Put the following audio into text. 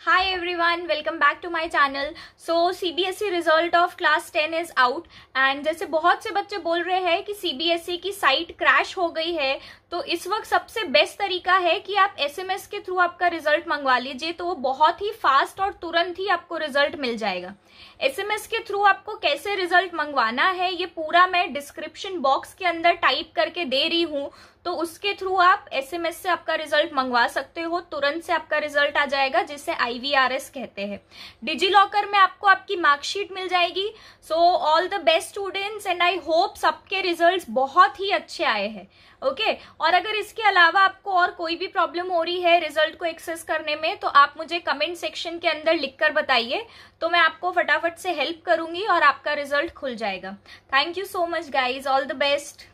Hi everyone, welcome back to my channel. So CBSE result of class 10 is out and जैसे बहुत से बच्चे बोल रहे हैं कि CBSE की साइट क्रैश हो गई है तो इस वक्त सबसे बेस्ट तरीका है कि आप एसएमएस के थ्रू आपका रिज़ल्ट मंगवा लीजिए तो वो बहुत ही फास्ट और तुरंत ही आपको रिज़ल्ट मिल जाएगा। एसएमएस के थ्रू आपको कैसे रिज़ल्ट मंगवाना है, ये पूरा मैं डिस्क्रिप्शन बॉक्स के अंदर टाइप करके दे रही हूँ। तो उसके थ्रू आप एसएमएस से आपका रिज़ल्ट मंगवा सकते हो, तुरंत से आपका रिज़ल्ट आ जाएगा, जिसे आईवीआरएस कहते हैं। डिजी लॉकर में आपको आपकी मार्कशीट मिल जाएगी। So all the best students and I hope सबके रिजल्ट्स बहुत ही अच्छे आए हैं। Okay okay? और अगर इसके अलावा आपको और कोई भी प्रॉब्लम हो रही है रिज़ल्ट को एक्सेस करने में तो आप मुझे कमेंट सेक्शन के अंदर लिखकर बताइए। तो मैं आपको फटाफट से हेल्प करूँगी और आपका रिज़ल्ट खुल जाएगा। Thank you so much guys all the best